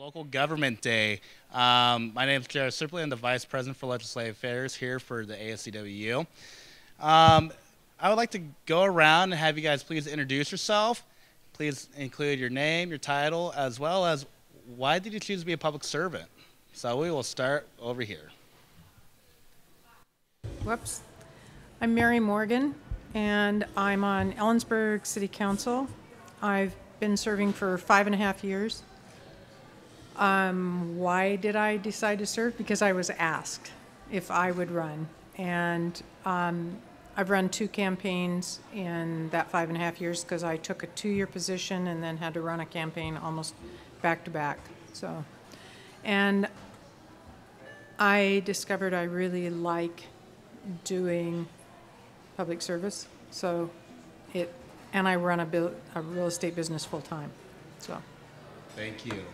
Local Government Day. Um, my name is Jared Sipley. I'm the Vice President for Legislative Affairs here for the ASCWU. Um, I would like to go around and have you guys please introduce yourself. Please include your name, your title, as well as why did you choose to be a public servant? So we will start over here. Whoops. I'm Mary Morgan, and I'm on Ellensburg City Council. I've been serving for five and a half years. Um, why did I decide to serve? Because I was asked if I would run. And um, I've run two campaigns in that five and a half years because I took a two-year position and then had to run a campaign almost back to back. So, and I discovered I really like doing public service. So it, and I run a, bil- a real estate business full time. So. Thank you.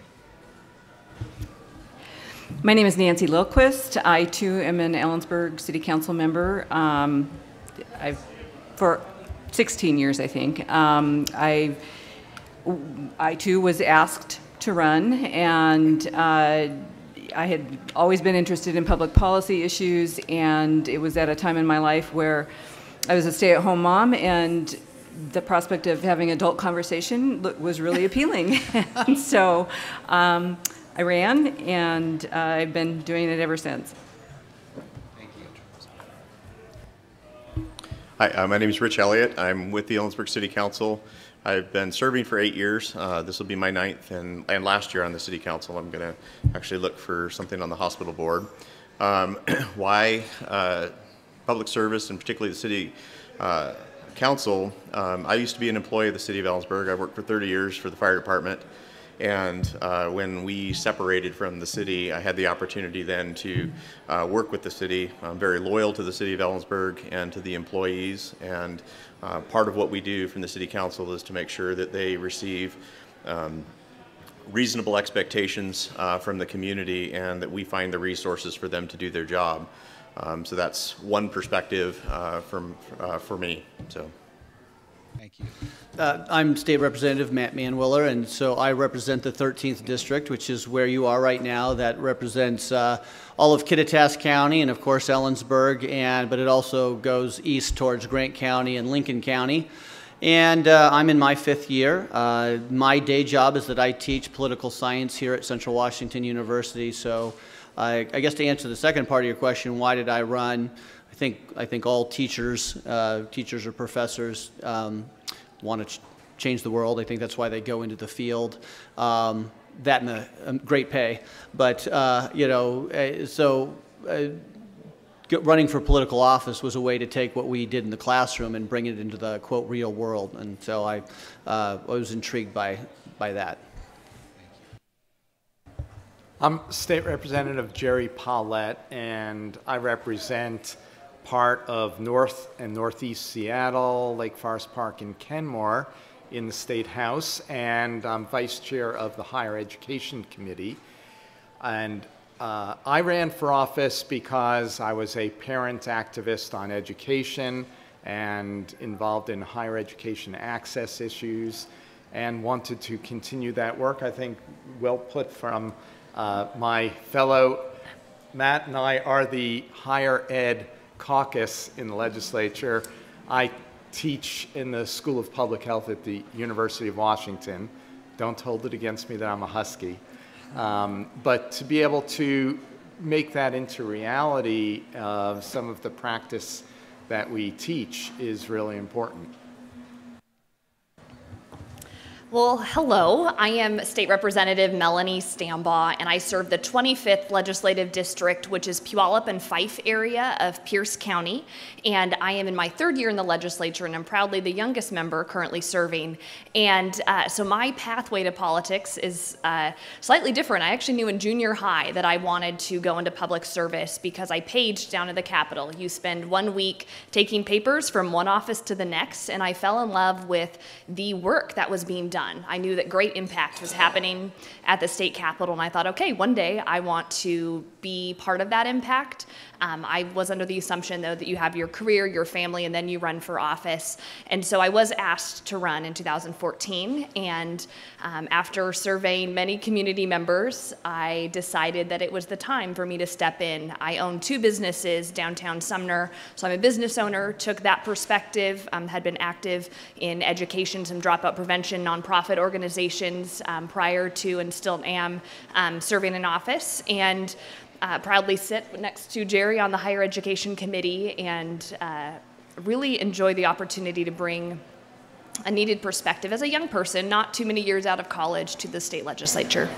My name is Nancy Lillquist. I too am an Ellensburg City Council member. Um, I've for 16 years, I think. Um, I I too was asked to run, and uh, I had always been interested in public policy issues, and it was at a time in my life where I was a stay-at-home mom, and the prospect of having adult conversation was really appealing. so um, I ran, and uh, I've been doing it ever since. Thank you. Hi, uh, my name is Rich Elliott. I'm with the Ellensburg City Council. I've been serving for eight years. Uh, this will be my ninth, and, and last year on the City Council, I'm going to actually look for something on the hospital board. Um, why uh, public service, and particularly the City uh, Council? Um, I used to be an employee of the City of Ellensburg. I worked for 30 years for the fire department. And uh, when we separated from the city, I had the opportunity then to uh, work with the city. I'm very loyal to the city of Ellensburg and to the employees. And uh, part of what we do from the city council is to make sure that they receive um, reasonable expectations uh, from the community and that we find the resources for them to do their job. Um, so that's one perspective uh, from, uh, for me. So. Thank you. Uh, I'm State Representative Matt Manweller, and so I represent the 13th District, which is where you are right now. That represents uh, all of Kittitas County and, of course, Ellensburg, and but it also goes east towards Grant County and Lincoln County. And uh, I'm in my fifth year. Uh, my day job is that I teach political science here at Central Washington University. So I, I guess to answer the second part of your question, why did I run? I think I think all teachers, uh, teachers or professors, um, want to ch change the world. I think that's why they go into the field. Um, that and the um, great pay, but uh, you know, uh, so. Uh, running for political office was a way to take what we did in the classroom and bring it into the quote real world, and so I, uh, I was intrigued by by that. I'm State Representative Gerry Pollet, and I represent part of North and Northeast Seattle, Lake Forest Park, and Kenmore in the State House, and I'm Vice Chair of the Higher Education Committee. And uh, I ran for office because I was a parent activist on education and involved in higher education access issues and wanted to continue that work. I think well put from uh, my fellow Matt and I are the higher ed caucus in the legislature. I teach in the School of Public Health at the University of Washington. Don't hold it against me that I'm a Husky. Um, but to be able to make that into reality, uh, some of the practice that we teach is really important. Well, hello. I am State Representative Melanie Stambaugh, and I serve the 25th Legislative District, which is Puyallup and Fife area of Pierce County. And I am in my third year in the legislature, and I'm proudly the youngest member currently serving. And uh, so my pathway to politics is uh, slightly different. I actually knew in junior high that I wanted to go into public service because I paged down at the Capitol. You spend one week taking papers from one office to the next, and I fell in love with the work that was being done done. I knew that great impact was happening at the state capitol, and I thought, okay, one day I want to be part of that impact. Um, I was under the assumption, though, that you have your career, your family, and then you run for office. And so I was asked to run in 2014. And um, after surveying many community members, I decided that it was the time for me to step in. I own two businesses downtown Sumner, so I'm a business owner, took that perspective, um, had been active in education, some dropout prevention, nonprofit organizations um, prior to, and still am um, serving in office. And uh, proudly sit next to Gerry on the Higher Education Committee and uh, really enjoy the opportunity to bring a needed perspective as a young person, not too many years out of college, to the state legislature.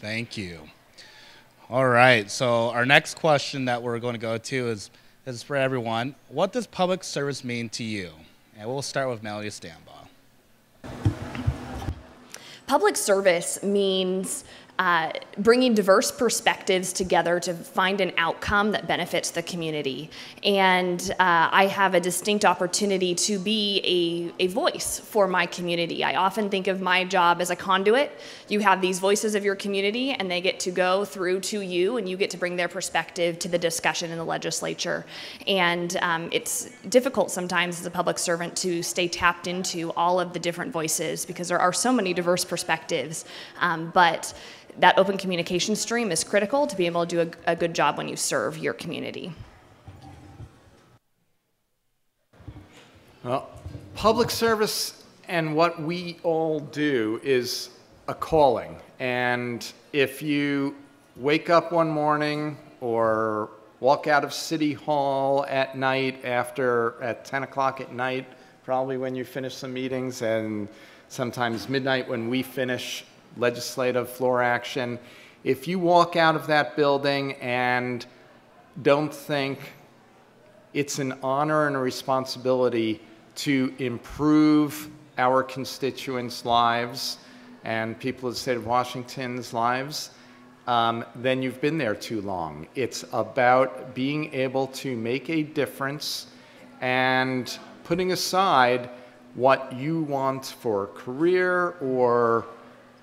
Thank you. All right. So our next question that we're going to go to is is for everyone. What does public service mean to you? And we'll start with Melody Stambaugh. Public service means uh, bringing diverse perspectives together to find an outcome that benefits the community. And uh, I have a distinct opportunity to be a, a voice for my community. I often think of my job as a conduit. You have these voices of your community, and they get to go through to you, and you get to bring their perspective to the discussion in the legislature. And um, it's difficult sometimes as a public servant to stay tapped into all of the different voices because there are so many diverse perspectives. Um, but that open communication stream is critical to be able to do a, a good job when you serve your community. Well, public service and what we all do is a calling. And if you wake up one morning or walk out of City Hall at night after at 10 o'clock at night, probably when you finish some meetings, and sometimes midnight when we finish legislative floor action. If you walk out of that building and don't think it's an honor and a responsibility to improve our constituents' lives and people of the state of Washington's lives, um, then you've been there too long. It's about being able to make a difference and putting aside what you want for career or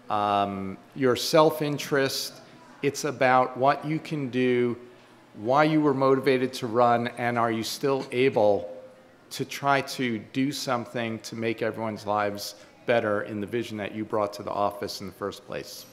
um, your self interest. It's about what you can do, why you were motivated to run, and are you still able to try to do something to make everyone's lives better in the vision that you brought to the office in the first place?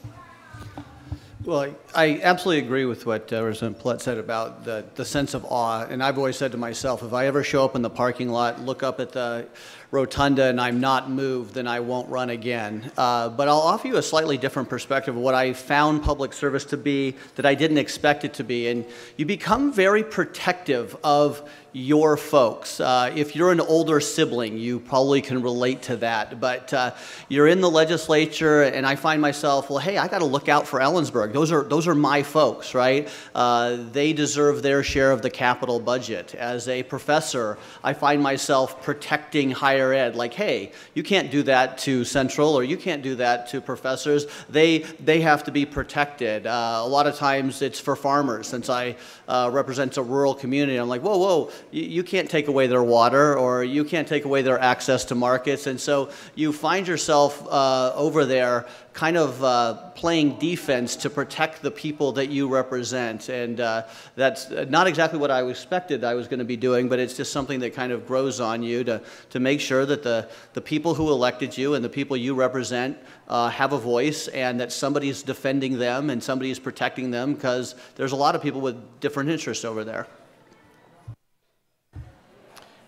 Well, I absolutely agree with what uh, Representative Pollet said about the, the sense of awe. And I've always said to myself, if I ever show up in the parking lot, look up at the rotunda and I'm not moved, then I won't run again. Uh, but I'll offer you a slightly different perspective of what I found public service to be that I didn't expect it to be. And you become very protective of your folks. Uh, if you're an older sibling, you probably can relate to that. But uh, you're in the legislature, and I find myself, well, hey, I got to look out for Ellensburg. Those are those are my folks, right? Uh, they deserve their share of the capital budget. As a professor, I find myself protecting higher ed. Like, hey, you can't do that to Central, or you can't do that to professors. They they have to be protected. Uh, a lot of times, it's for farmers. Since I uh, represent a rural community, I'm like, whoa, whoa you, you can't take away their water or you can't take away their access to markets. And so you find yourself uh, over there kind of uh, playing defense to protect the people that you represent. And uh, that's not exactly what I expected I was going to be doing, but it's just something that kind of grows on you to, to make sure that the, the people who elected you and the people you represent uh, have a voice and that somebody's defending them and somebody's protecting them because there's a lot of people with different interests over there.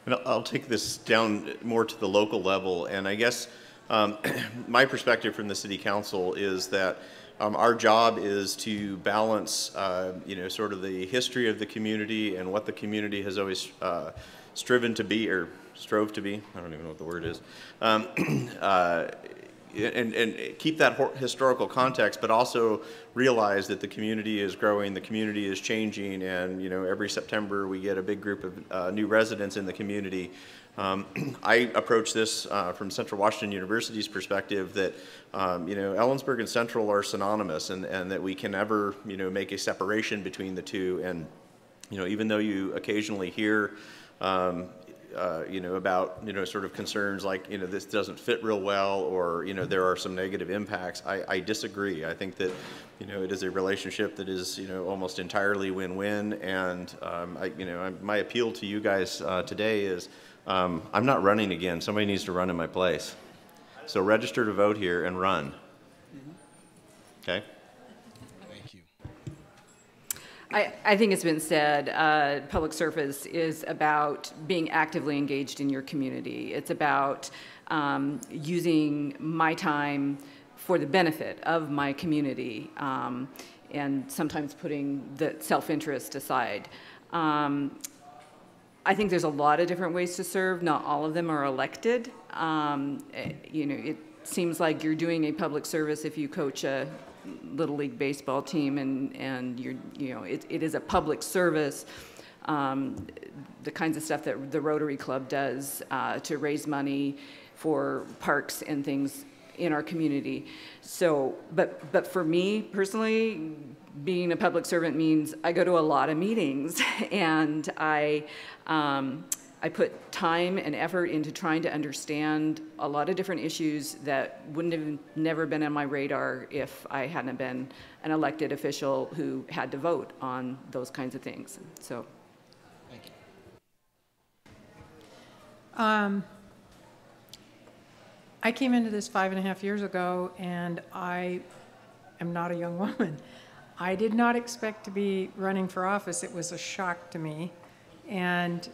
And I'll take this down more to the local level, and I guess um, my perspective from the city council is that um, our job is to balance, uh, you know, sort of the history of the community and what the community has always uh, striven to be or strove to be. I don't even know what the word is. Um, uh, and, and keep that historical context, but also realize that the community is growing, the community is changing, and you know every September we get a big group of uh, new residents in the community. Um, I approach this uh, from Central Washington University's perspective that um, you know Ellensburg and Central are synonymous, and, and that we can never you know make a separation between the two. And you know even though you occasionally hear um, uh, you know, about, you know, sort of concerns like, you know, this doesn't fit real well, or, you know, there are some negative impacts. I, I disagree. I think that, you know, it is a relationship that is, you know, almost entirely win-win, and, um, I, you know, I'm- my appeal to you guys uh, today is, um, I'm not running again. Somebody needs to run in my place. So register to vote here and run. Okay? I, I think it's been said, uh, public service is about being actively engaged in your community. It's about um, using my time for the benefit of my community um, and sometimes putting the self-interest aside. Um, I think there's a lot of different ways to serve. Not all of them are elected. Um, eh, you know, it seems like you're doing a public service if you coach a little league baseball team, and and you're you know it, it is a public service. Um, the kinds of stuff that the Rotary Club does uh, to raise money for parks and things in our community. So, but but for me personally, being a public servant means I go to a lot of meetings and I, um, I put time and effort into trying to understand a lot of different issues that wouldn't have never been on my radar if I hadn't been an elected official who had to vote on those kinds of things. So, Thank you. Um, I came into this five and a half years ago, and I am not a young woman. I did not expect to be running for office. It was a shock to me. And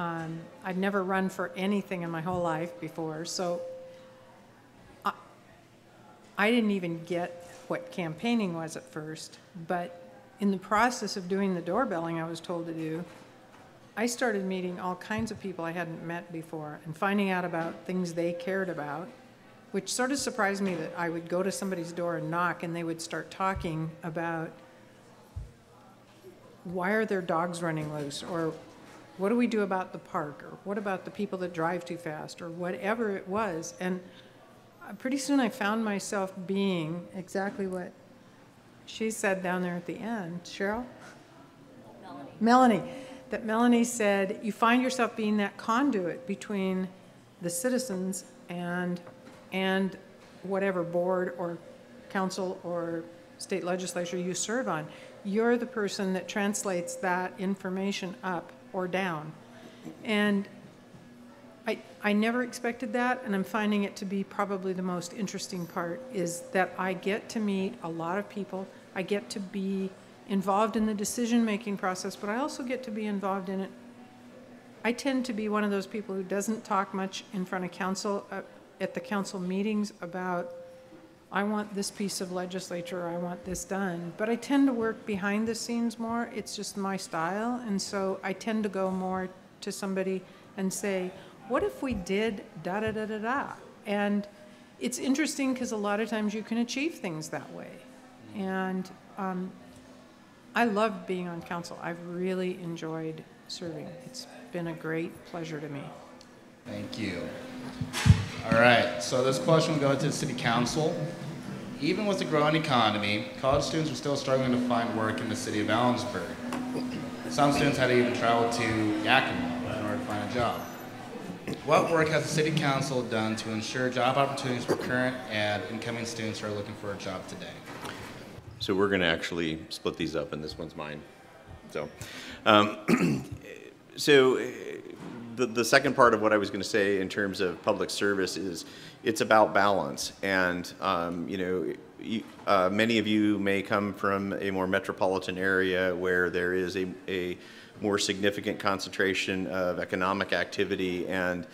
um, I'd never run for anything in my whole life before, so I, I didn't even get what campaigning was at first. But in the process of doing the doorbelling I was told to do, I started meeting all kinds of people I hadn't met before and finding out about things they cared about, which sort of surprised me that I would go to somebody's door and knock and they would start talking about why are their dogs running loose or what do we do about the park or what about the people that drive too fast or whatever it was. And pretty soon I found myself being exactly what she said down there at the end. Cheryl? Melanie, that Melanie said, you find yourself being that conduit between the citizens and, and whatever board or council or state legislature you serve on. You're the person that translates that information up or down. And I, I never expected that, and I'm finding it to be probably the most interesting part, is that I get to meet a lot of people. I get to be involved in the decision-making process, but I also get to be involved in it. I tend to be one of those people who doesn't talk much in front of council, uh, at the council meetings about, I want this piece of legislature, I want this done. But I tend to work behind the scenes more. It's just my style. And so I tend to go more to somebody and say, what if we did da da da da da? And it's interesting because a lot of times you can achieve things that way. And um, I love being on council. I've really enjoyed serving. It's been a great pleasure to me. Thank you. All right, so this question will go to the city council. Even with the growing economy, college students are still struggling to find work in the city of Ellensburg. Some students had to even travel to Yakima in order to find a job. What work has the city council done to ensure job opportunities for current and incoming students who are looking for a job today? So we're going to actually split these up, and this one's mine. So, um, so the, the second part of what I was going to say in terms of public service is it's about balance. And, um, you know, you, uh, many of you may come from a more metropolitan area where there is a, a more significant concentration of economic activity and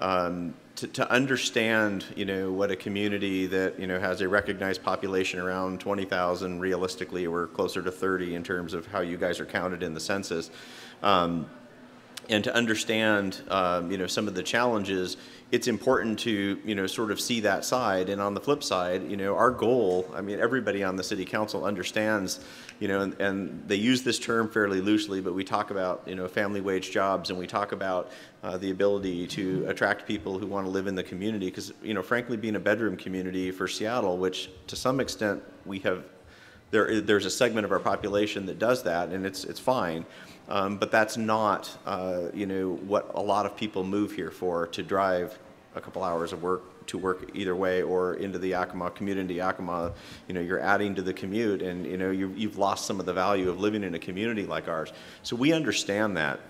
um, to, to understand, you know, what a community that, you know, has a recognized population around 20,000 realistically, we're closer to 30 in terms of how you guys are counted in the census. Um, and to understand, um, you know, some of the challenges, it's important to, you know, sort of see that side. And on the flip side, you know, our goal, I mean, everybody on the city council understands, you know, and, and they use this term fairly loosely, but we talk about, you know, family wage jobs and we talk about uh, the ability to attract people who want to live in the community. Because, you know, frankly, being a bedroom community for Seattle, which to some extent we have there, there's a segment of our population that does that, and it's, it's fine. Um, but that's not, uh, you know, what a lot of people move here for, to drive a couple hours of work to work either way or into the Yakima, community. Yakima. You know, you're adding to the commute and, you know, you, you've lost some of the value of living in a community like ours. So we understand that.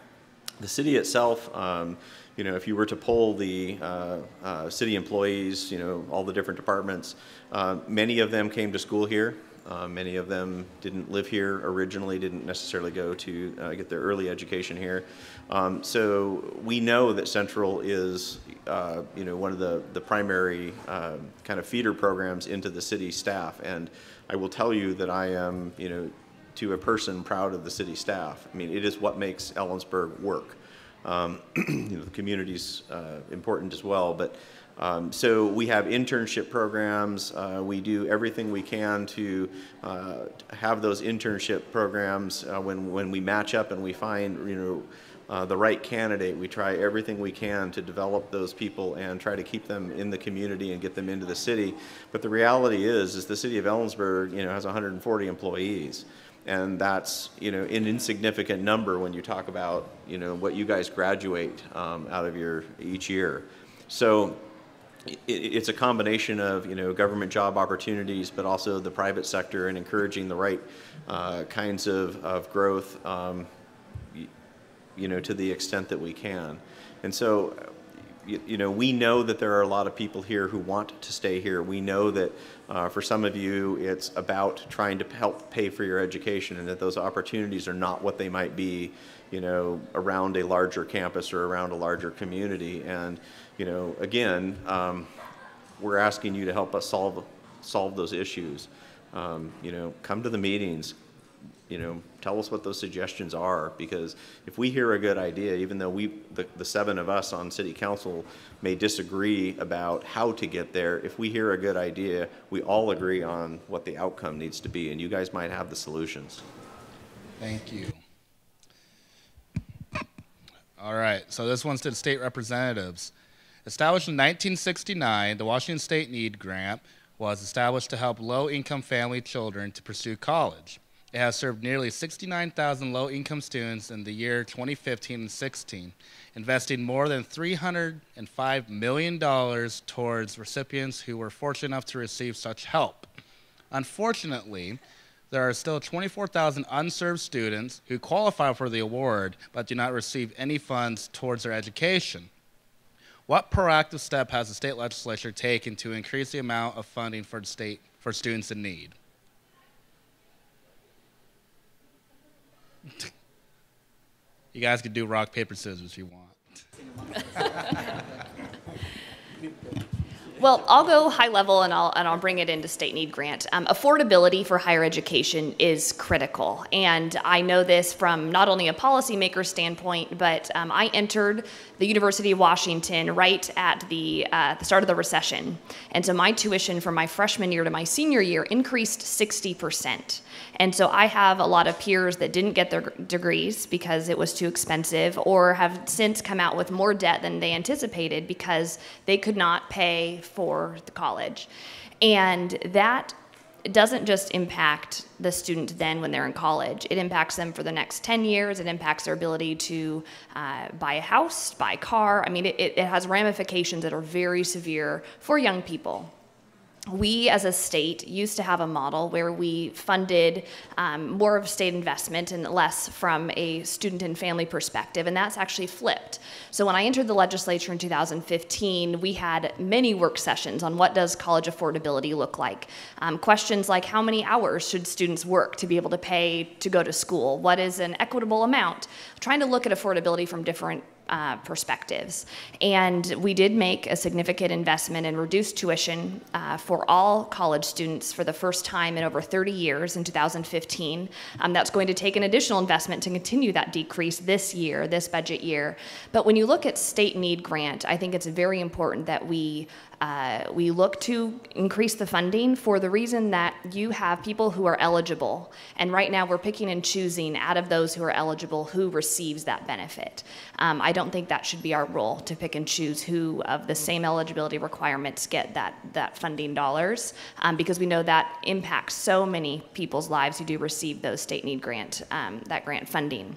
The city itself, um, you know, if you were to poll the uh, uh, city employees, you know, all the different departments, uh, many of them came to school here. Uh, many of them didn't live here originally, didn't necessarily go to uh, get their early education here. Um, so we know that Central is, uh, you know, one of the, the primary uh, kind of feeder programs into the city staff. And I will tell you that I am, you know, to a person proud of the city staff. I mean, it is what makes Ellensburg work. Um, you know, the community's uh, important as well, but um, so we have internship programs. Uh, we do everything we can to uh, have those internship programs. Uh, when when we match up and we find you know uh, the right candidate, we try everything we can to develop those people and try to keep them in the community and get them into the city. But the reality is, is the city of Ellensburg, you know, has 140 employees and that's you know an insignificant number when you talk about you know what you guys graduate um, out of your each year so it's a combination of you know government job opportunities but also the private sector and encouraging the right uh, kinds of, of growth um, you know to the extent that we can and so you, you know, we know that there are a lot of people here who want to stay here. We know that uh, for some of you, it's about trying to help pay for your education, and that those opportunities are not what they might be, you know, around a larger campus or around a larger community. And, you know, again, um, we're asking you to help us solve solve those issues. Um, you know, come to the meetings, you know, tell us what those suggestions are, because if we hear a good idea, even though we, the, the seven of us on city council may disagree about how to get there, if we hear a good idea, we all agree on what the outcome needs to be, and you guys might have the solutions. Thank you. All right, so this one's to the state representatives. Established in 1969, the Washington State Need Grant was established to help low income family children to pursue college. It has served nearly 69,000 low income students in the year 2015 and 16, investing more than $305 million towards recipients who were fortunate enough to receive such help. Unfortunately, there are still 24,000 unserved students who qualify for the award but do not receive any funds towards their education. What proactive step has the state legislature taken to increase the amount of funding for the state for students in need? you guys can do rock paper scissors if you want. Well, I'll go high level and I'll, and I'll bring it into state need grant. Um, affordability for higher education is critical. And I know this from not only a policymaker standpoint, but um, I entered the University of Washington right at the, uh, the start of the recession. And so my tuition from my freshman year to my senior year increased 60%. And so I have a lot of peers that didn't get their degrees because it was too expensive or have since come out with more debt than they anticipated because they could not pay for the college. And that doesn't just impact the student then when they're in college. It impacts them for the next 10 years. It impacts their ability to uh, buy a house, buy a car. I mean, it, it has ramifications that are very severe for young people we as a state used to have a model where we funded um, more of state investment and less from a student and family perspective, and that's actually flipped. So when I entered the legislature in 2015, we had many work sessions on what does college affordability look like. Um, questions like how many hours should students work to be able to pay to go to school? What is an equitable amount? Trying to look at affordability from different uh, perspectives. And we did make a significant investment in reduced tuition uh, for all college students for the first time in over 30 years in 2015. Um, that's going to take an additional investment to continue that decrease this year, this budget year. But when you look at state need grant, I think it's very important that we uh, we look to increase the funding for the reason that you have people who are eligible. And right now we're picking and choosing out of those who are eligible who receives that benefit. Um, I don't don't think that should be our role to pick and choose who of the same eligibility requirements get that, that funding dollars um, because we know that impacts so many people's lives who do receive those state need grant, um, that grant funding.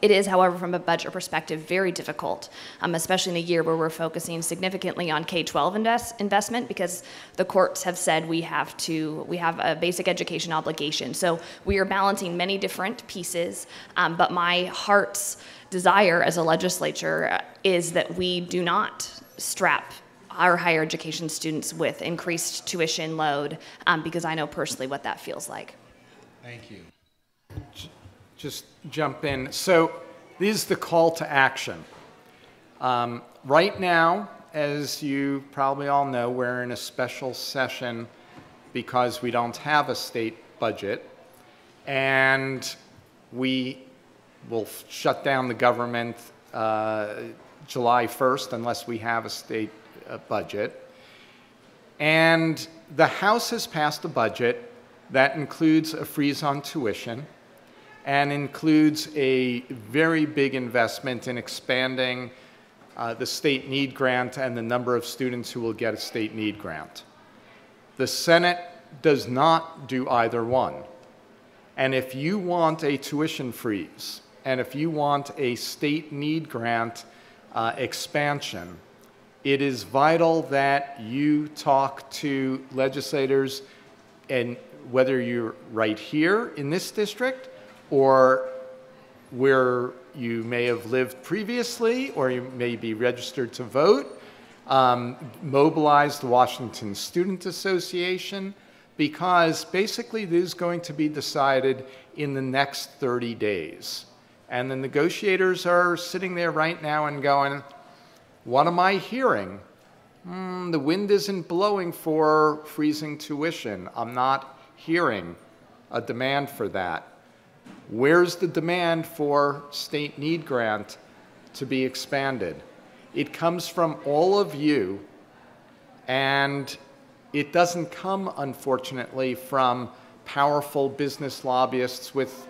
It is, however, from a budget perspective, very difficult, um, especially in a year where we're focusing significantly on K-12 invest, investment because the courts have said we have to we have a basic education obligation. So we are balancing many different pieces. Um, but my heart's desire as a legislature is that we do not strap our higher education students with increased tuition load um, because I know personally what that feels like. Thank you. just jump in. So this is the call to action. Um, right now, as you probably all know, we're in a special session because we don't have a state budget. And we will shut down the government uh, July 1st unless we have a state uh, budget. And the House has passed a budget that includes a freeze on tuition and includes a very big investment in expanding uh, the state need grant and the number of students who will get a state need grant. The Senate does not do either one. And if you want a tuition freeze, and if you want a state need grant uh, expansion, it is vital that you talk to legislators, and whether you're right here in this district or where you may have lived previously, or you may be registered to vote, um, mobilize the Washington Student Association, because basically this is going to be decided in the next 30 days. And the negotiators are sitting there right now and going, What am I hearing? Hmm, the wind isn't blowing for freezing tuition. I'm not hearing a demand for that. Where's the demand for state need grant to be expanded? It comes from all of you, and it doesn't come, unfortunately, from powerful business lobbyists with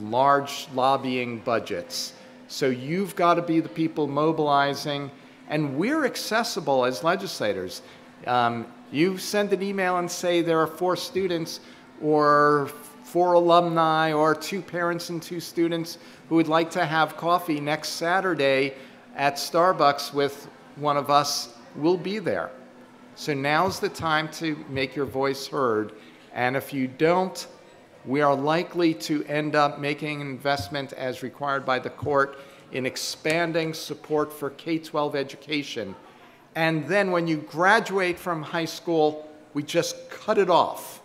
large lobbying budgets. So you've got to be the people mobilizing, and we're accessible as legislators. Um, you send an email and say there are four students or four alumni or two parents and two students who would like to have coffee next Saturday at Starbucks with one of us, we'll be there. So now's the time to make your voice heard. And if you don't, we are likely to end up making investment as required by the court in expanding support for K 12 education. And then when you graduate from high school, we just cut it off.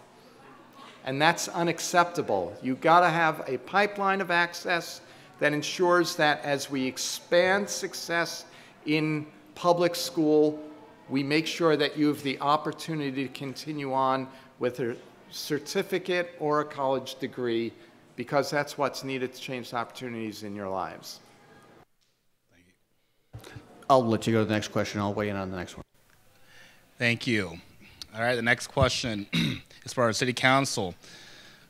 And that's unacceptable. You've got to have a pipeline of access that ensures that as we expand success in public school, we make sure that you have the opportunity to continue on with certificate or a college degree because that's what's needed to change the opportunities in your lives. Thank you. I'll let you go to the next question. I'll weigh in on the next one. Thank you. All right, the next question is for our city council.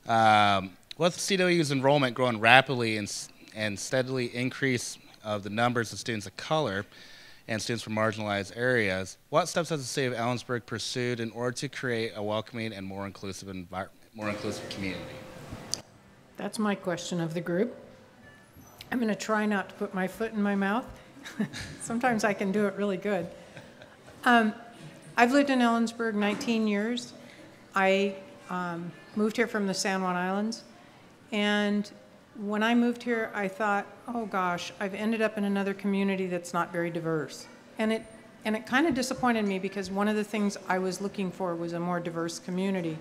Um, with CW's enrollment growing rapidly and, and steadily increase of the numbers of students of color and students from marginalized areas, what steps has the city of Ellensburg pursued in order to create a welcoming and more inclusive environment, more inclusive community? That's my question of the group. I'm going to try not to put my foot in my mouth. Sometimes I can do it really good. Um, I've lived in Ellensburg 19 years. I um, moved here from the San Juan Islands. And when I moved here, I thought, oh gosh, I've ended up in another community that's not very diverse. And it, and it kind of disappointed me because one of the things I was looking for was a more diverse community.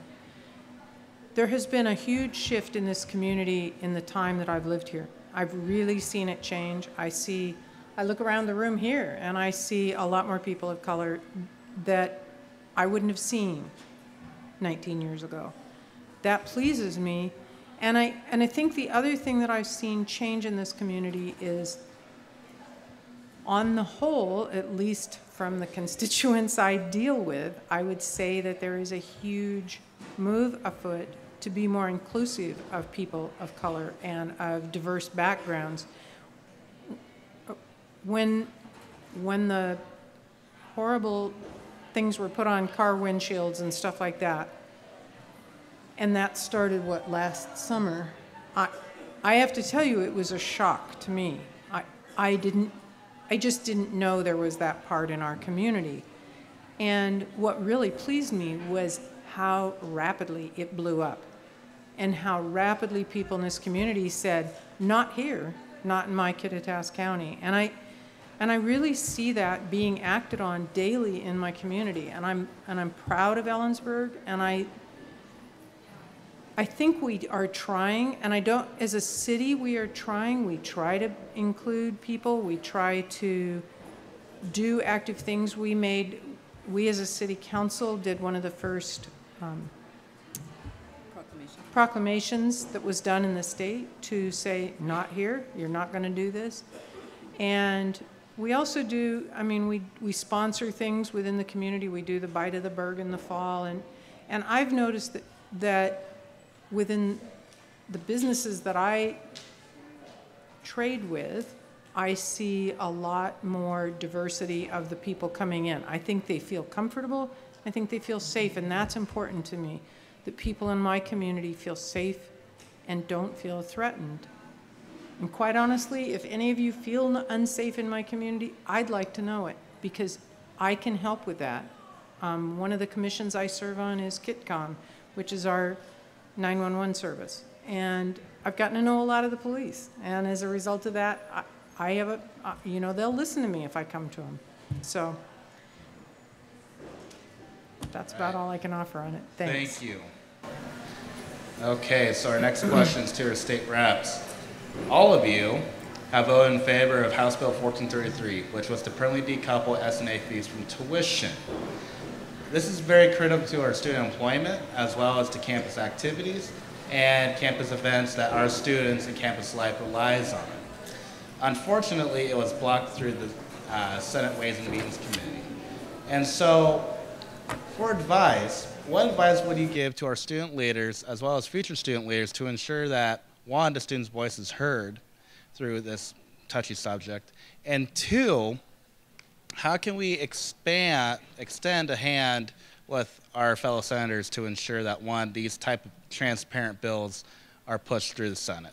There has been a huge shift in this community in the time that I've lived here. I've really seen it change. I see, I look around the room here and I see a lot more people of color that I wouldn't have seen 19 years ago. That pleases me. And I, and I think the other thing that I've seen change in this community is, on the whole, at least from the constituents I deal with, I would say that there is a huge move afoot to be more inclusive of people of color and of diverse backgrounds. when, when the horrible things were put on car windshields and stuff like that, and that started, what, last summer, I, I have to tell you, it was a shock to me. I, I didn't, I just didn't know there was that part in our community. And what really pleased me was how rapidly it blew up and how rapidly people in this community said, not here, not in my Kittitas County. And I, and I really see that being acted on daily in my community. And I'm, and I'm proud of Ellensburg, and I, I think we are trying, and I don't, as a city, we are trying. We try to include people. We try to do active things. We made, we as a city council did one of the first um, proclamations that was done in the state to say, not here, you're not going to do this. And we also do, I mean, we, we sponsor things within the community. We do the Bite of the Berg in the fall. And, and I've noticed that, that within the businesses that I trade with, I see a lot more diversity of the people coming in. I think they feel comfortable. I think they feel safe, and that's important to me that people in my community feel safe and don't feel threatened. And quite honestly, if any of you feel unsafe in my community, I'd like to know it because I can help with that. Um, one of the commissions I serve on is KITTCOM, which is our 911 service. And I've gotten to know a lot of the police. And as a result of that, I, I have a, uh, you know, they'll listen to me if I come to them. So that's about all I can offer on it. Thanks. Thank you. Okay, so our next question is to our state reps. All of you have voted in favor of House Bill 1433, which was to permanently decouple S&A fees from tuition. This is very critical to our student employment as well as to campus activities and campus events that our students and campus life relies on. Unfortunately, it was blocked through the uh, Senate Ways and Means Committee. And so, for advice, what advice would you give to our student leaders as well as future student leaders to ensure that one, the students' voice is heard through this touchy subject, and two, how can we expand, extend a hand with our fellow senators to ensure that one, these type of transparent bills are pushed through the Senate?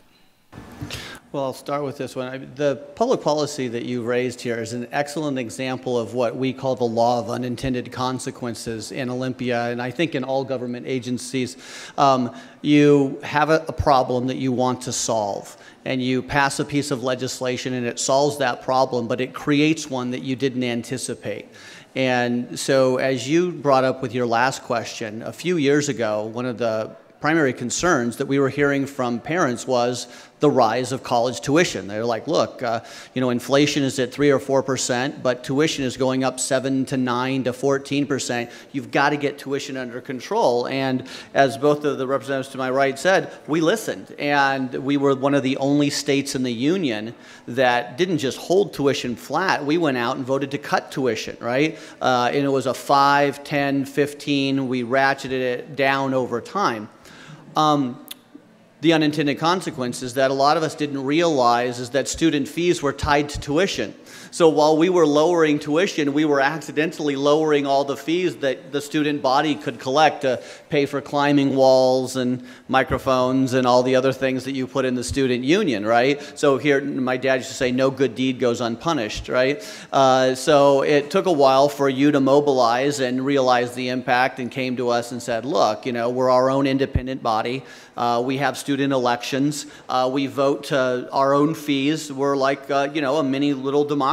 Well, I'll start with this one. The public policy that you raised here is an excellent example of what we call the law of unintended consequences in Olympia, and I think in all government agencies. Um, you have a, a problem that you want to solve, and you pass a piece of legislation and it solves that problem, but it creates one that you didn't anticipate. And so, as you brought up with your last question, a few years ago, one of the primary concerns that we were hearing from parents was the rise of college tuition. They're like, look, uh, you know, inflation is at three or four percent, but tuition is going up seven to nine to fourteen percent. You've got to get tuition under control. And as both of the representatives to my right said, we listened, and we were one of the only states in the union that didn't just hold tuition flat. We went out and voted to cut tuition, right? Uh, and it was a 5, 10, 15. We ratcheted it down over time. Um, the unintended consequences that a lot of us didn't realize is that student fees were tied to tuition. So while we were lowering tuition, we were accidentally lowering all the fees that the student body could collect to pay for climbing walls and microphones and all the other things that you put in the student union, right? So here, my dad used to say, no good deed goes unpunished, right? Uh, so it took a while for you to mobilize and realize the impact and came to us and said, look, you know, we're our own independent body. Uh, we have student elections. Uh, we vote our own fees. We're like, uh, you know, a mini little democracy.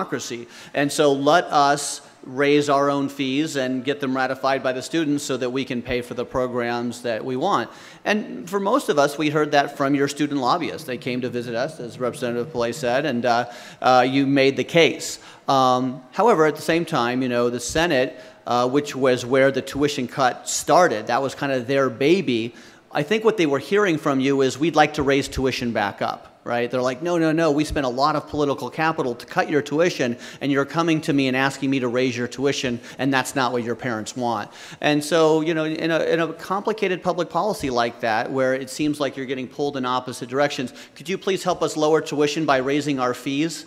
And so let us raise our own fees and get them ratified by the students so that we can pay for the programs that we want. And for most of us, we heard that from your student lobbyists. They came to visit us, as Representative Pollet said, and uh, uh, you made the case. Um, however, at the same time, you know, the Senate, uh, which was where the tuition cut started, that was kind of their baby, I think what they were hearing from you is we'd like to raise tuition back up, right? They're like, no, no, no, we spent a lot of political capital to cut your tuition, and you're coming to me and asking me to raise your tuition, and that's not what your parents want. And so, you know, in a, in a complicated public policy like that, where it seems like you're getting pulled in opposite directions, could you please help us lower tuition by raising our fees?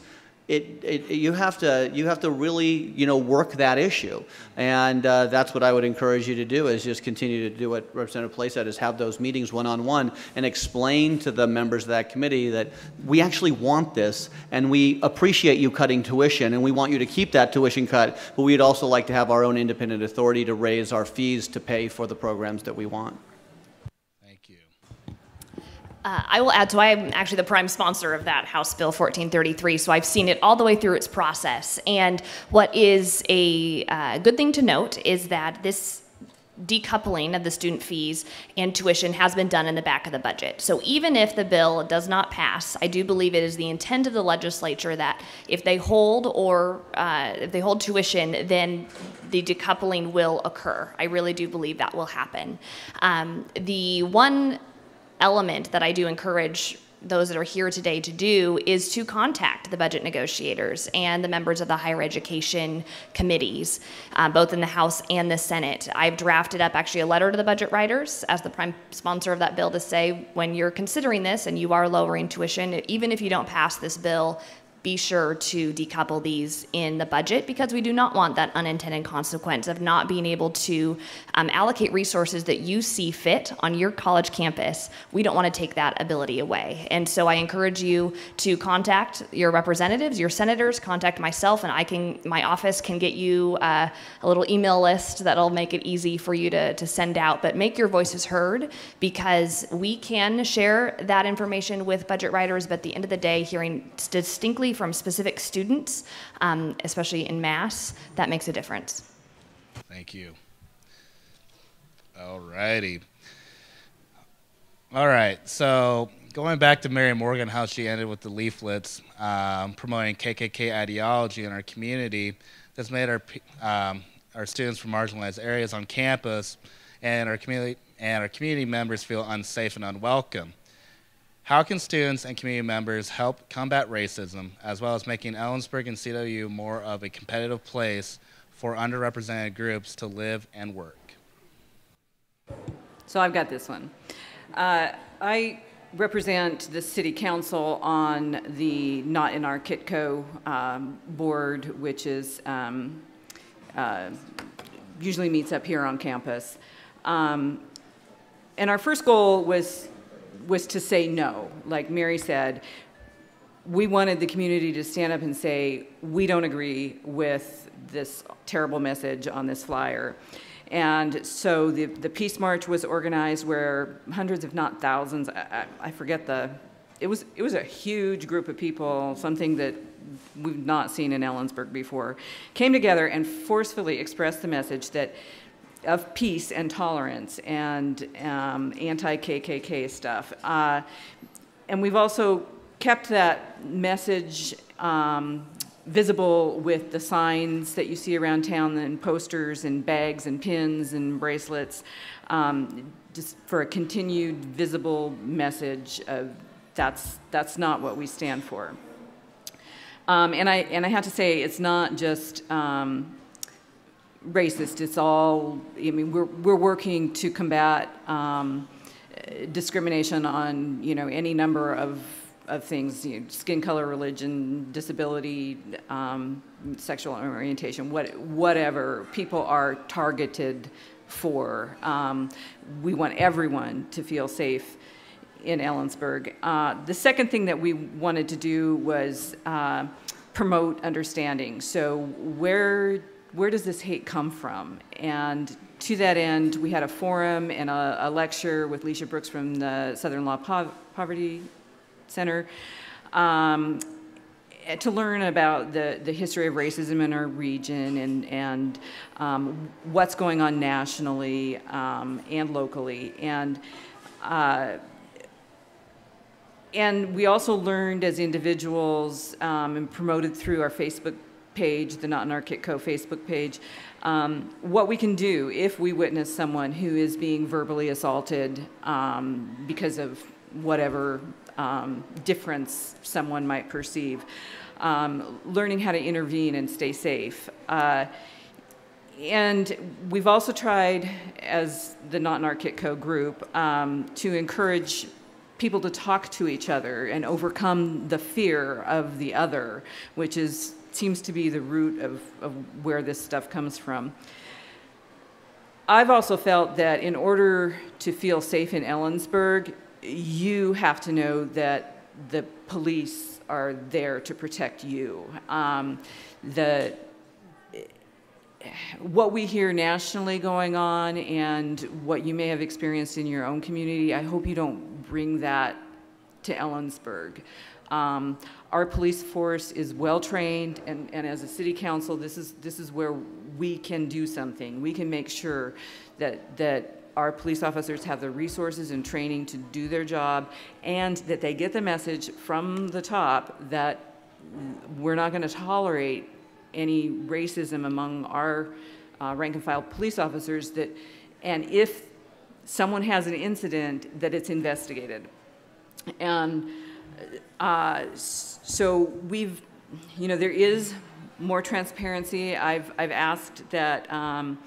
It, it, you have to you have to really you know work that issue, and uh, that's what I would encourage you to do is just continue to do what Representative Pollet said is have those meetings one on one and explain to the members of that committee that we actually want this and we appreciate you cutting tuition and we want you to keep that tuition cut, but we'd also like to have our own independent authority to raise our fees to pay for the programs that we want. Uh, I will add, so I am actually the prime sponsor of that House Bill 1433, so I've seen it all the way through its process. And what is a uh, good thing to note is that this decoupling of the student fees and tuition has been done in the back of the budget. So even if the bill does not pass, I do believe it is the intent of the legislature that if they hold or uh, if they hold tuition, then the decoupling will occur. I really do believe that will happen. Um, the one element that I do encourage those that are here today to do is to contact the budget negotiators and the members of the higher education committees, uh, both in the House and the Senate. I've drafted up actually a letter to the budget writers as the prime sponsor of that bill to say when you're considering this and you are lowering tuition, even if you don't pass this bill, be sure to decouple these in the budget because we do not want that unintended consequence of not being able to um, allocate resources that you see fit on your college campus. We don't want to take that ability away. And so I encourage you to contact your representatives, your senators, contact myself, and I can, my office can get you uh, a little email list that'll make it easy for you to, to send out. But make your voices heard because we can share that information with budget writers, but at the end of the day, hearing distinctly from specific students, um, especially in mass, that makes a difference. Thank you. All righty. All right. So going back to Mary Morgan, how she ended with the leaflets um, promoting KKK ideology in our community, that's made our um, our students from marginalized areas on campus and our community and our community members feel unsafe and unwelcome. How can students and community members help combat racism, as well as making Ellensburg and CWU more of a competitive place for underrepresented groups to live and work? So I've got this one. Uh, I represent the city council on the Not in Our Kitco um, board, which is um, uh, usually meets up here on campus. Um, and our first goal was was to say no. Like Mary said, we wanted the community to stand up and say, we don't agree with this terrible message on this flyer. And so the, the Peace March was organized where hundreds, if not thousands, I, I, forget the, it was, it was a huge group of people, something that we've not seen in Ellensburg before, came together and forcefully expressed the message that of peace and tolerance and um, anti-KKK stuff. Uh, and we've also kept that message um, visible with the signs that you see around town and posters and bags and pins and bracelets, um, just for a continued visible message of that's, that's not what we stand for. Um, and, I, and I have to say, it's not just um, racist. It's all, I mean, we're, we're working to combat um, discrimination on, you know, any number of, of things, you know, skin color, religion, disability, um, sexual orientation, what, whatever people are targeted for. Um, we want everyone to feel safe in Ellensburg. Uh, the second thing that we wanted to do was uh, promote understanding. So where where does this hate come from? And to that end, we had a forum and a, a lecture with Lecia Brooks from the Southern Law po Poverty Center um, to learn about the, the history of racism in our region and, and um, what's going on nationally um, and locally. And uh, and we also learned as individuals um, and promoted through our Facebook page, the Not in Our Kitco Facebook page, um, what we can do if we witness someone who is being verbally assaulted um, because of whatever um, difference someone might perceive. Um, learning how to intervene and stay safe. Uh, and we've also tried, as the Not in Our Kitco group, um, to encourage people to talk to each other and overcome the fear of the other, which is seems to be the root of, of where this stuff comes from. I've also felt that in order to feel safe in Ellensburg, you have to know that the police are there to protect you. Um, the what we hear nationally going on and what you may have experienced in your own community, I hope you don't bring that to Ellensburg. Um, our police force is well trained, and, and as a city council, this is this is where we can do something. We can make sure that that our police officers have the resources and training to do their job, and that they get the message from the top that we're not going to tolerate any racism among our uh, rank and file police officers. That, and if someone has an incident, that it's investigated. And uh, so we've, you know, there is more transparency. I've, I've asked that um,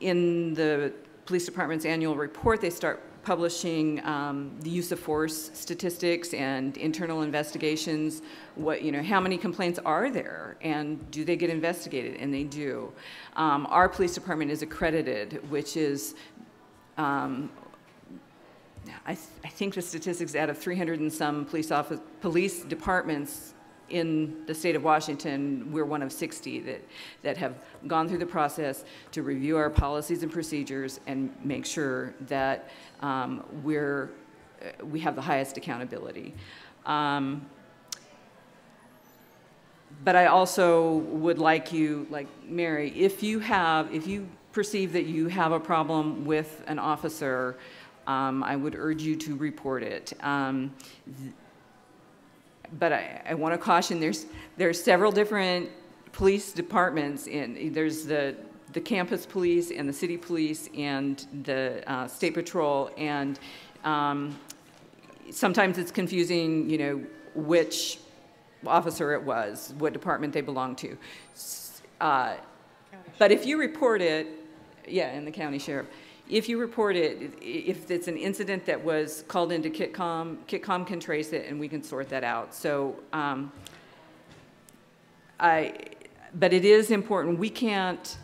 in the police department's annual report, they start publishing um, the use of force statistics and internal investigations. What you know, how many complaints are there, and do they get investigated? And they do. Um, our police department is accredited, which is um, I, th I, think the statistics out of 300 and some police office, police departments in the state of Washington, we're one of 60 that, that have gone through the process to review our policies and procedures and make sure that um, we're, uh, we have the highest accountability. Um, but I also would like you, like Mary, if you have, if you perceive that you have a problem with an officer, um, I would urge you to report it. Um, but I, I want to caution there's there's several different police departments in there's the the campus police and the city police and the uh, state patrol and um, sometimes it's confusing you know which officer it was what department they belong to. Uh, but if you report it yeah in the county sheriff if you report it, if it's an incident that was called into KITTCOM, KITTCOM can trace it and we can sort that out. So um, I, but it is important. We can't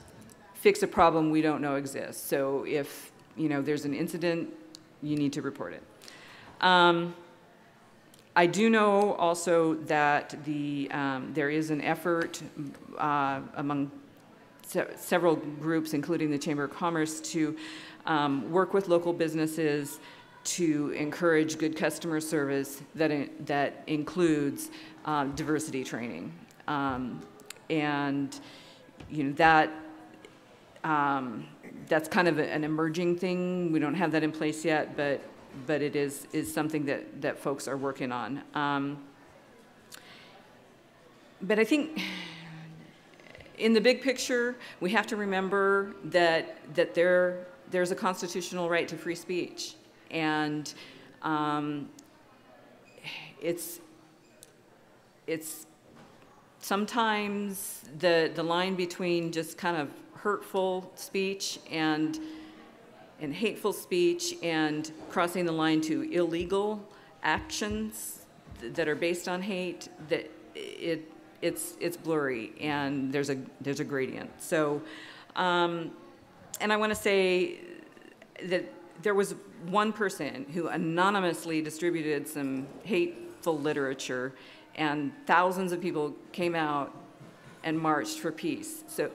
fix a problem we don't know exists. So if you know there's an incident, you need to report it. Um, I do know also that the um, there is an effort uh, among se several groups, including the Chamber of Commerce, to um, work with local businesses to encourage good customer service that, in, that includes um, diversity training. Um, and you know that um, that's kind of an emerging thing. We don't have that in place yet, but but it is is something that that folks are working on. Um, but I think in the big picture, we have to remember that that there there's a constitutional right to free speech. And um, it's, it's sometimes the, the line between just kind of hurtful speech and, and hateful speech and crossing the line to illegal actions that are based on hate, that it, it's, it's blurry and there's a, there's a gradient. So um, and I want to say that there was one person who anonymously distributed some hateful literature, and thousands of people came out and marched for peace. So,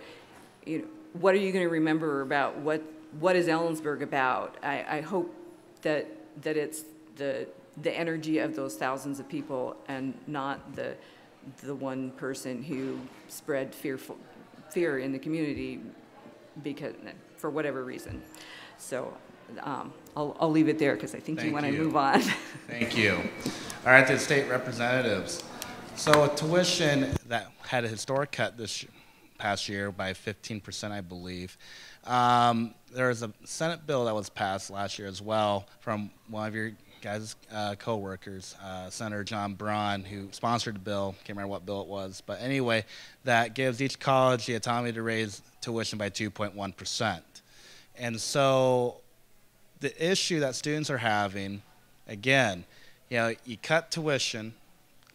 you know, what are you going to remember about what what is Ellensburg about? I, I hope that that it's the the energy of those thousands of people and not the the one person who spread fearful fear in the community because for whatever reason. So um, I'll, I'll leave it there because I think Thank you want to move on. Thank you. All right, the state representatives. So a tuition that had a historic cut this past year by 15%, I believe. Um, there was a Senate bill that was passed last year as well from one of your guys' uh, co-workers, uh, Senator John Braun, who sponsored the bill. Can't remember what bill it was, but anyway, that gives each college the autonomy to raise tuition by 2.1 percent. And so, the issue that students are having again, you know, you cut tuition,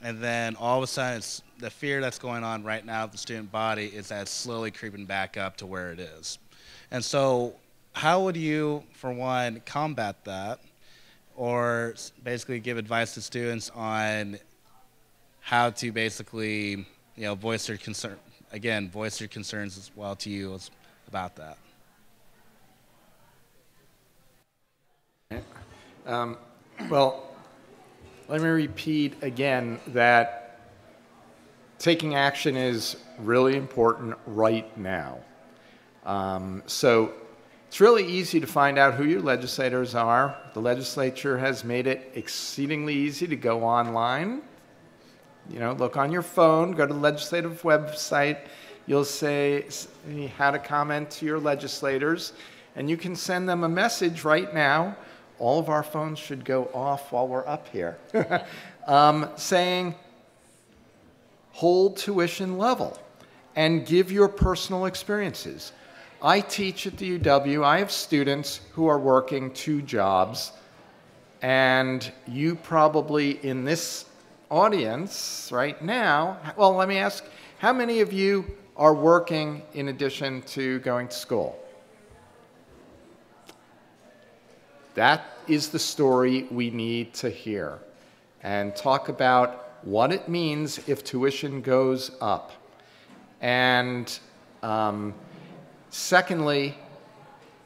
and then all of a sudden, it's the fear that's going on right now with the student body is that it's slowly creeping back up to where it is. And so, how would you, for one, combat that, or basically give advice to students on how to basically, you know, voice their concern again, voice your concerns as well to you about that. Well, let me repeat again that taking action is really important right now. Um, so it's really easy to find out who your legislators are. The legislature has made it exceedingly easy to go online. You know, look on your phone, go to the legislative website. You'll say how to comment to your legislators, and you can send them a message right now. All of our phones should go off while we're up here, um, saying, hold tuition level and give your personal experiences. I teach at the UW. I have students who are working two jobs, and you probably in this audience right now, well, let me ask, how many of you are working in addition to going to school? That is the story we need to hear and talk about what it means if tuition goes up. And um, secondly,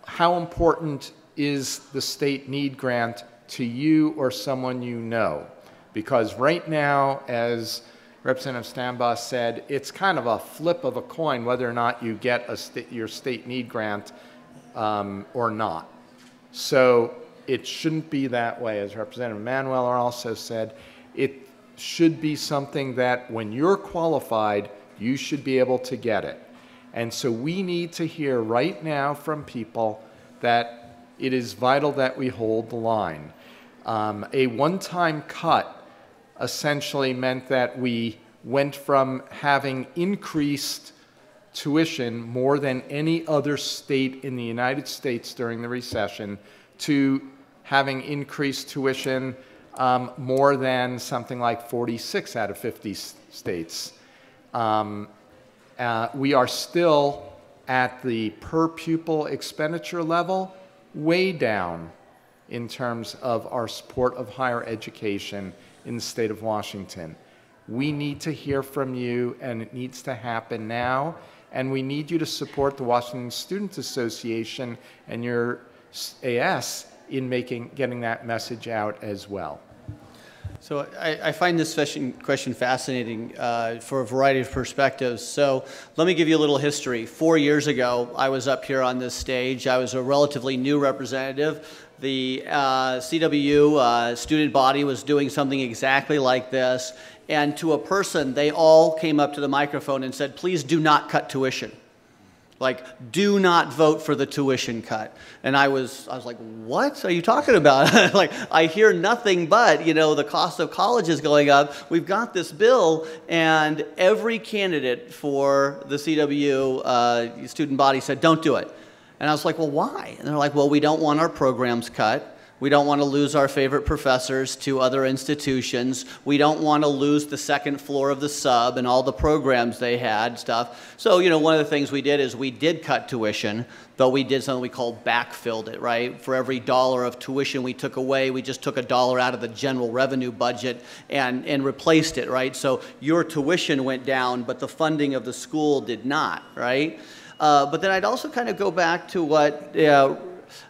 how important is the state need grant to you or someone you know? Because right now, as Representative Stambaugh said, it's kind of a flip of a coin whether or not you get a sta- your state need grant um, or not. So it shouldn't be that way. As Representative Manweller also said, it should be something that when you're qualified, you should be able to get it. And so we need to hear right now from people that it is vital that we hold the line. Um, a one time cut essentially meant that we went from having increased tuition more than any other state in the United States during the recession to having increased tuition um, more than something like 46 out of 50 states. Um, uh, we are still at the per pupil expenditure level way down in terms of our support of higher education in the state of Washington. We need to hear from you, and it needs to happen now. And we need you to support the Washington Student Association and your AS in making getting that message out as well. So I, I find this question, question fascinating uh, for a variety of perspectives. So let me give you a little history. Four years ago, I was up here on this stage. I was a relatively new representative. The uh, CWU uh, student body was doing something exactly like this. And to a person, they all came up to the microphone and said, please do not cut tuition. Like, do not vote for the tuition cut. And I was, I was like, what are you talking about? like, I hear nothing but, you know, the cost of college is going up. We've got this bill, and every candidate for the CW uh, student body said, don't do it. And I was like, well, why? And they're like, well, we don't want our programs cut. We don't want to lose our favorite professors to other institutions. We don't want to lose the second floor of the sub and all the programs they had, stuff. So, you know, one of the things we did is we did cut tuition, but we did something we called backfilled it, right? For every dollar of tuition we took away, we just took a dollar out of the general revenue budget and, and replaced it, right? So your tuition went down, but the funding of the school did not, right? Uh, but then I'd also kind of go back to what uh,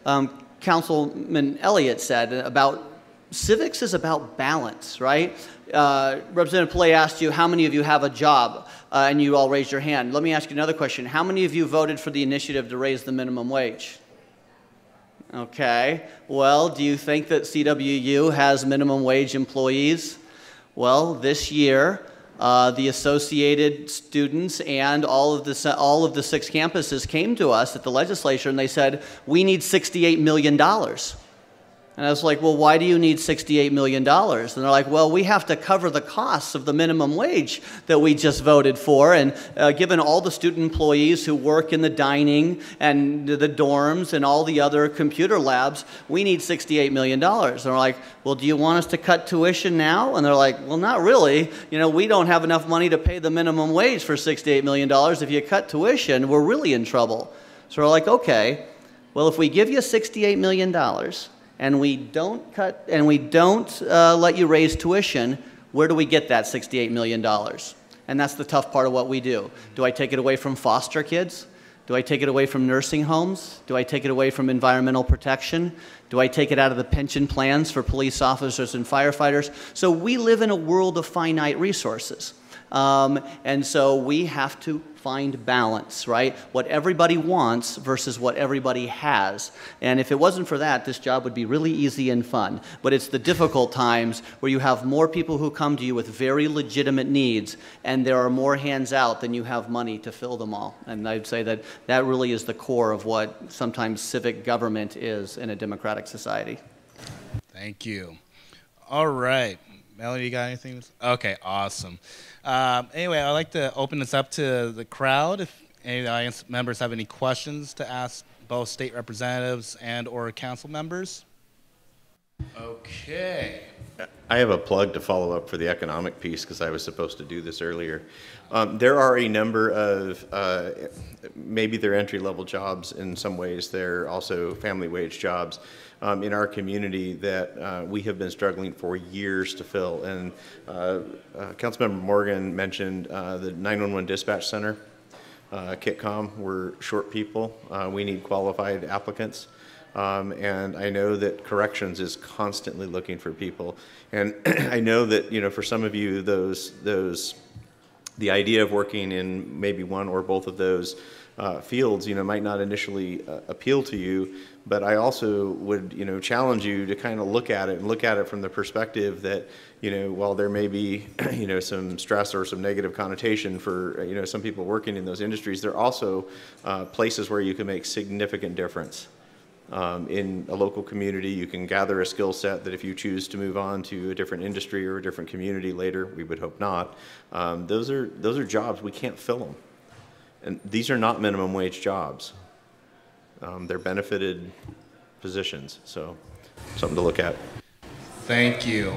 um, Councilman Elliott said about civics is about balance, right? Uh, Representative Pollet asked you how many of you have a job, uh, and you all raised your hand. Let me ask you another question. How many of you voted for the initiative to raise the minimum wage? Okay. Well, do you think that CWU has minimum wage employees? Well, this year, uh, the associated students and all of, the, all of the six campuses came to us at the legislature and they said, we need $68 million. And I was like, well, why do you need $68 million? And they're like, well, we have to cover the costs of the minimum wage that we just voted for. And uh, given all the student employees who work in the dining and the dorms and all the other computer labs, we need $68 million. And they're like, well, do you want us to cut tuition now? And they're like, well, not really. You know, we don't have enough money to pay the minimum wage for $68 million. If you cut tuition, we're really in trouble. So we're like, okay, well, if we give you $68 million, and we don't cut and we don't uh, let you raise tuition, where do we get that $68 million? And that's the tough part of what we do. Do I take it away from foster kids? Do I take it away from nursing homes? Do I take it away from environmental protection? Do I take it out of the pension plans for police officers and firefighters? So we live in a world of finite resources. Um, and so we have to find balance, right? What everybody wants versus what everybody has. And if it wasn't for that, this job would be really easy and fun. But it's the difficult times where you have more people who come to you with very legitimate needs, and there are more hands out than you have money to fill them all. And I'd say that that really is the core of what sometimes civic government is in a democratic society. Thank you. All right. Melanie, you got anything? Okay, awesome. Um, anyway, I'd like to open this up to the crowd. If any of the audience members have any questions to ask both state representatives and or council members. Okay. I have a plug to follow up for the economic piece because I was supposed to do this earlier. Um, there are a number of, uh, maybe they're entry level jobs in some ways, they're also family wage jobs um, in our community that uh, we have been struggling for years to fill. And uh, uh Councilmember Morgan mentioned uh, the 911 Dispatch Center. Uh, KITTCOM, we're short people. we need qualified applicants. Um, and I know that corrections is constantly looking for people. And I know that you know for some of you, those those the idea of working in maybe one or both of those uh, fields, you know, might not initially uh, appeal to you. But I also would, you know, challenge you to kind of look at it and look at it from the perspective that, you know, while there may be, you know, some stress or some negative connotation for, you know, some people working in those industries, there are also uh, places where you can make significant difference um, in a local community. You can gather a skill set that if you choose to move on to a different industry or a different community later, we would hope not. Um, those are those are jobs we can't fill them, and these are not minimum wage jobs. Um, they're benefited positions, so something to look at. Thank you.